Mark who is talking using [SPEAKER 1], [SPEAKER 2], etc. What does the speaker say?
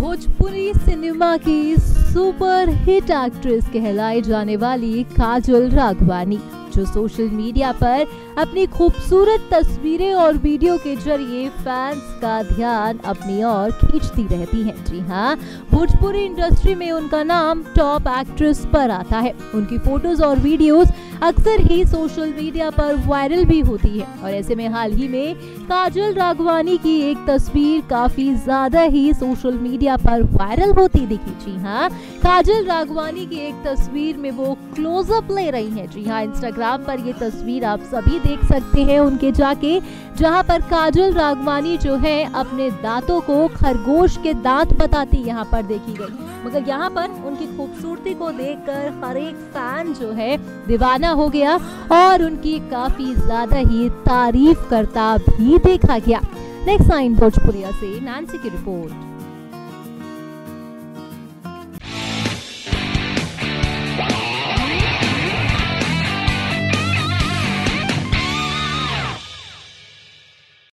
[SPEAKER 1] Bhojpuri cinema की super hit actress कहलाई जाने वाली काजल राघवानी। जो सोशल मीडिया पर अपनी खूबसूरत तस्वीरें और वीडियो के ज़रिए फैंस का ध्यान अपनी ओर खींचती रहती हैं। जी हाँ भोजपुरी इंडस्ट्री में उनका नाम टॉप एक्ट्रेस पर आता है। उनकी फ़ोटोज़ और वीडियोस अक्सर ही सोशल मीडिया पर वायरल भी होती है। और ऐसे में हाल ही में काजल राघवानी की एक तस्वीर काफ़ी ज़्यादा ही सोशल मीडिया पर वायरल होती दिखी। जी हाँ काजल राघवानी की एक तस्वीर में वो क्लोजअप ले रही हैं। जी हाँ इंस्टाग्राम पर ये तस्वीर आप सभी देख सकते हैं। उनके जाके, जहाँ पर काजल रागवानी जो है, अपने दांतों को खरगोश के दांत बताती यहाँ पर देखी गई। मगर यहाँ पर उनकी खूबसूरती को देखकर हर एक फ़ैन जो है, दीवाना हो गया और उनकी काफ़ी ज़्यादा ही तारीफ़ करता भी देखा गया। नेक्स्ट साइन भोजपुरिया से नैन्सी की रिपोर्ट।